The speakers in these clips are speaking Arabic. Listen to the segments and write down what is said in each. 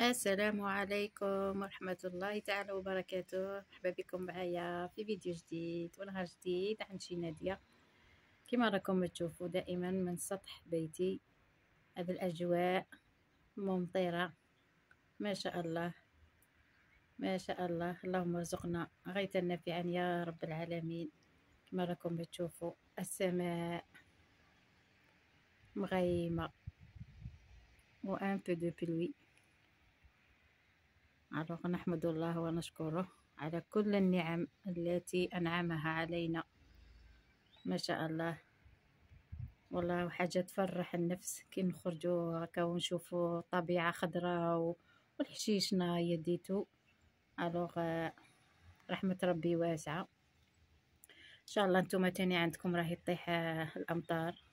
السلام عليكم ورحمة الله تعالى وبركاته. مرحبا بكم معايا في فيديو جديد ونهار جديد عن شي نادية. كما راكم تشوفوا دائما من سطح بيتي هذه الأجواء ممطرة. ما شاء الله. ما شاء الله. اللهم ارزقنا. غيثا نافعا يا رب العالمين. كما راكم تشوفوا السماء مغيمة. و un peu de pluie alors نحمد الله ونشكره على كل النعم التي أنعمها علينا. ما شاء الله. والله حاجة تفرح النفس. كي نخرجوا هكا ونشوفوا طبيعة خضراء والحشيش يديتو. Alors رحمة ربي واسعة. إن شاء الله نتوما تاني عندكم راهي تطيح الأمطار.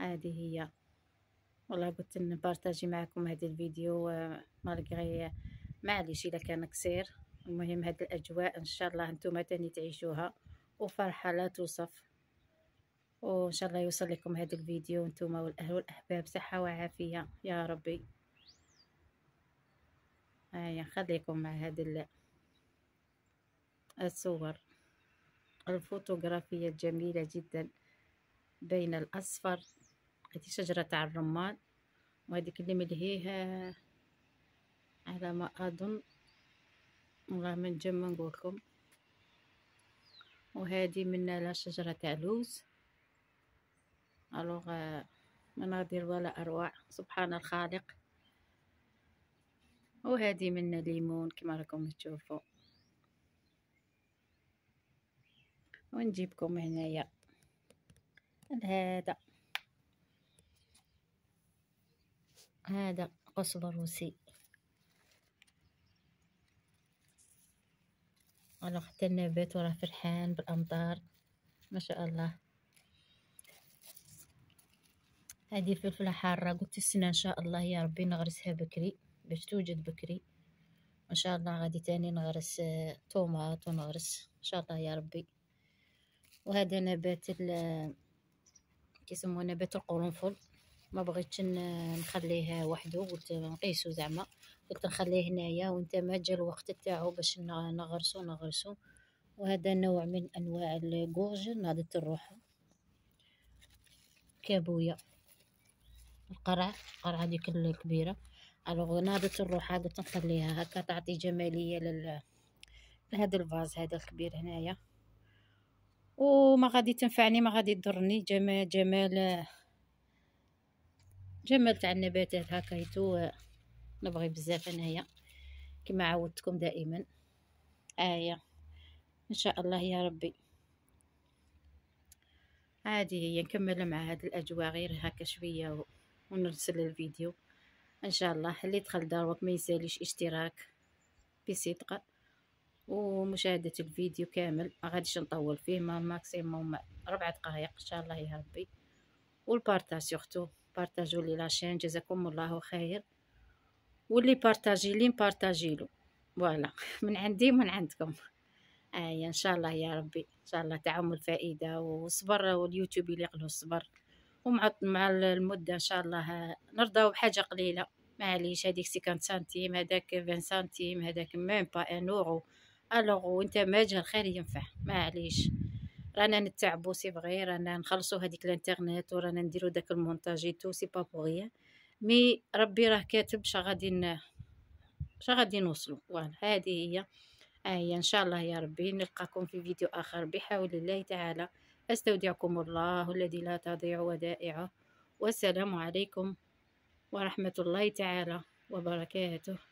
هذه هي. والله قلت نبارطاجي معكم هذا الفيديو مالغري معليش إلا كان قصير. المهم هاد الأجواء إن شاء الله نتوما تاني تعيشوها. وفرحة لا توصف. وإن شاء الله يوصل لكم هذا الفيديو نتوما والأهل والأحباب صحة وعافية. يا ربي. هيا خليكم مع هذه الصور. الفوتوغرافية الجميله جدا بين الأصفر. هذه شجرة تاع الرمان وهذيك اللي ملهيها على ما أظن والله من جم نقولكم وهذه من شجرة تاع لوز ألوغ مناظر ولا أروع. سبحان الخالق. وهذه من ليمون كما راكم تشوفوا. ونجيبكم هنايا. هذا. هذا قصب روسي. أنا حتى النبات وراه فرحان بالأمطار. ما شاء الله. هذه فلفلة حارة. قلت السنة إن شاء الله يا ربي نغرسها بكري باش توجد بكري. إن شاء الله غادي تاني نغرس آه، طوماط ونغرس. إن شاء الله يا ربي. وهذا نبات ال كيسموه نبات القرنفل. ما بغيتش نخليه وحده قلت نقيسو زعما. قلت نخليه هنايا وانت ما جا الوقت تاعو باش نغرسو نغرسو. وهذا نوع من أنواع الكورج ناضت الروح كابويا. القرع القرعة ديك الكبيرة. ألوغ ناضت الروحة قلت نخليها هكا تعطي جمالية لل لهذا الفاز هذا الكبير هنايا. وما غادي تنفعني ما غادي تضرني. جمال جمال جمال تاع النباتات هكايتو نبغي بزاف أنايا. كما عودتكم دائما. آية. إن شاء الله يا ربي. هذه هي نكمل مع هذه الأجواء غير هكا شوية ونرسل الفيديو. إن شاء الله. اللي دخل داروك ما يساليش اشتراك بصدق. ومشاهدة الفيديو كامل. ما غاديش نطول فيه ما maximum ربع دقائق إن شاء الله يا ربي. وال partage surtout بارتاجوا لي la chaîne جزاكم الله خير واللي بارتاجي لي نبارتاجي له voilà من عندي ومن عندكم اي ان شاء الله يا ربي ان شاء الله تعم الفائده والصبر واليوتيوب يليق له الصبر ومع مع المده ان شاء الله نرضاو بحاجه قليله معليش هذيك سيكان سنتيم هذاك فين سنتيم هذاك ميم با ان اورو الوغ وانت ما جا الخير ينفع معليش رانا نتعبو سي فغي رانا نخلصو هذيك الانترنت ورانا نديرو داك المونتاج تو سي با بوغ مي ربي راه كاتب شا غادي شا غادي نوصلو. فوالا هذه هي هي. إن شاء الله يا ربي نلقاكم في فيديو آخر. بحول الله تعالى. أستودعكم الله الذي لا تضيع ودائعه. والسلام عليكم ورحمة الله تعالى وبركاته.